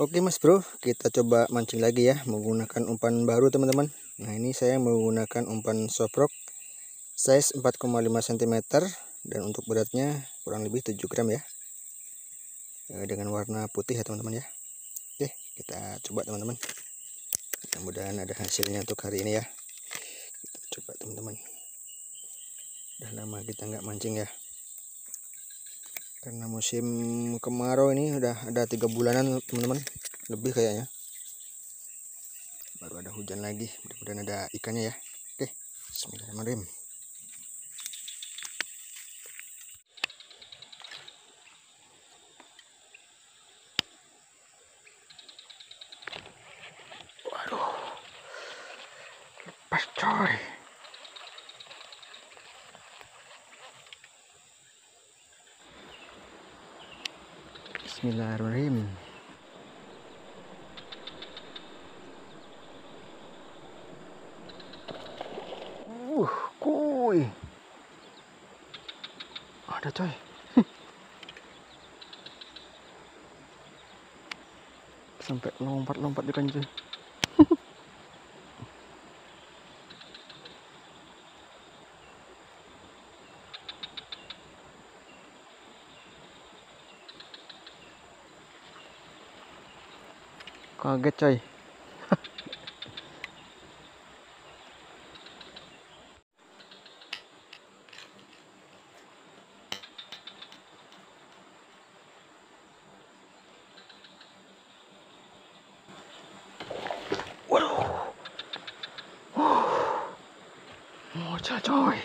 Oke mas bro, kita coba mancing lagi ya menggunakan umpan baru teman-teman. Nah ini saya menggunakan umpan soprok size 4,5 cm dan untuk beratnya kurang lebih 7 gram ya. Eh, dengan warna putih ya teman-teman ya. Oke, kita coba teman-teman. Mudah-mudahan ada hasilnya untuk hari ini ya. Kita coba teman-teman. Udah lama kita nggak mancing ya karena musim kemarau ini udah ada tiga bulanan teman-teman. Lebih kayaknya. Baru ada hujan lagi. Mudah-mudahan ada ikannya ya. Oke. Bismillahirrahmanirrahim. Waduh. Lepas coy Bismillahirrahmanirrahim. Uh, kuy. Ada coy. Sampai lompat-lompat di kaget coy waduh uh. coy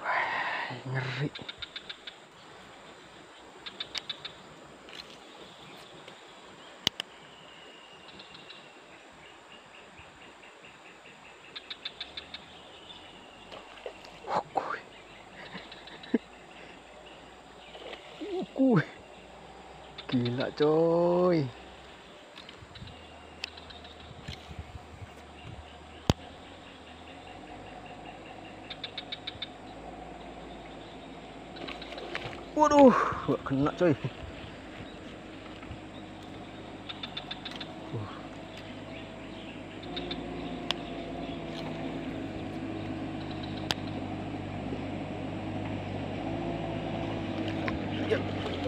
Wah, ngeri Kuy. Gila coy. Waduh, gak kena coy.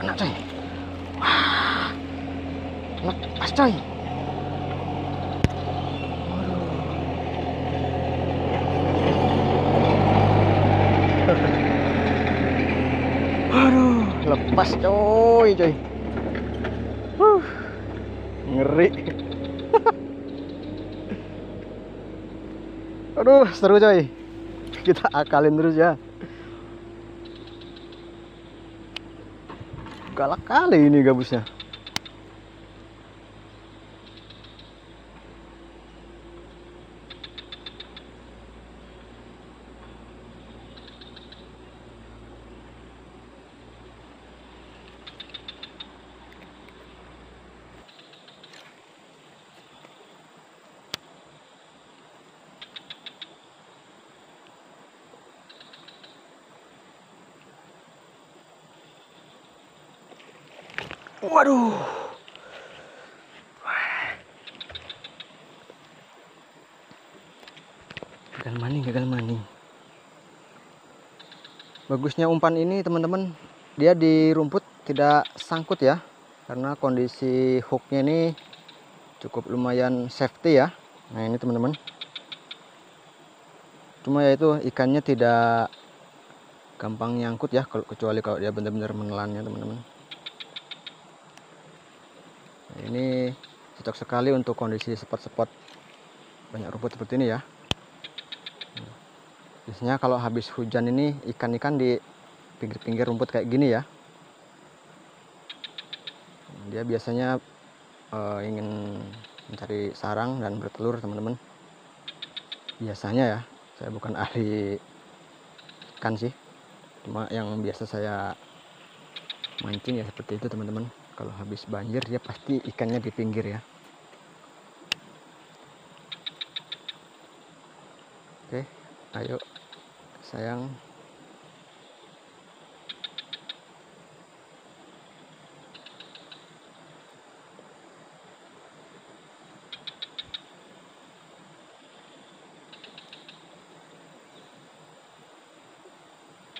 kena coy wah lepas coy Aduh, lepas coy coy. Huh, ngeri. Aduh, seru coy. Kita akalin terus ya. galak kali ini gabusnya Waduh. Gagal maning, gagal maning. Bagusnya umpan ini teman-teman, dia di rumput tidak sangkut ya. Karena kondisi hooknya ini cukup lumayan safety ya. Nah ini teman-teman. Cuma ya itu ikannya tidak gampang nyangkut ya, kecuali kalau dia benar-benar menelannya teman-teman ini cocok sekali untuk kondisi spot-spot banyak rumput seperti ini ya. Biasanya kalau habis hujan ini ikan-ikan di pinggir-pinggir rumput kayak gini ya. Dia biasanya uh, ingin mencari sarang dan bertelur teman-teman. Biasanya ya saya bukan ahli ikan sih. Cuma yang biasa saya mancing ya seperti itu teman-teman kalau habis banjir dia pasti ikannya di pinggir ya. Oke ayo sayang.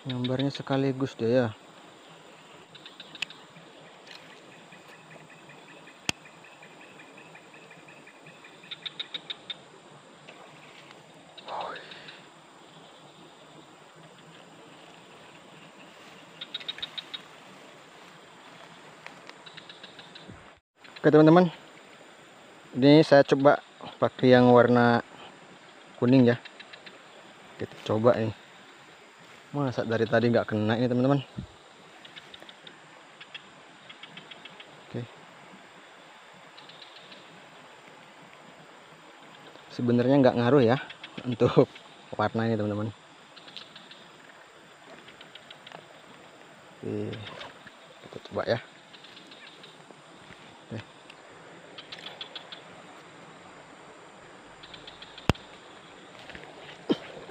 Gambarnya sekaligus deh ya. Oke teman-teman. Ini saya coba pakai yang warna kuning ya. Kita coba ini. Masa dari tadi nggak kena ini teman-teman? Oke. Sebenarnya nggak ngaruh ya Untuk warna ini teman-teman. Oke Kita coba ya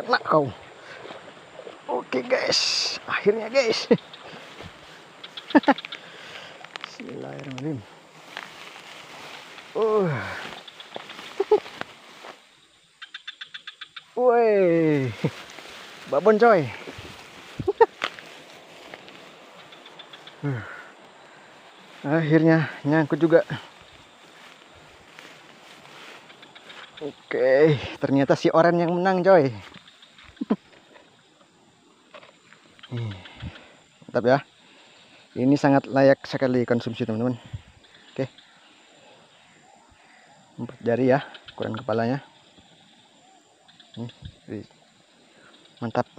kena kau. Oke guys. Akhirnya guys. Bismillahirrahmanirrahim. Uh. Woi, babon coy. Akhirnya nyangkut juga. Oke, ternyata si Oren yang menang coy. Mantap ya. Ini sangat layak sekali konsumsi teman-teman. Oke. Empat jari ya ukuran kepalanya. Mantap